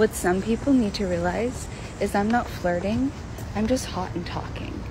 What some people need to realize is I'm not flirting, I'm just hot and talking.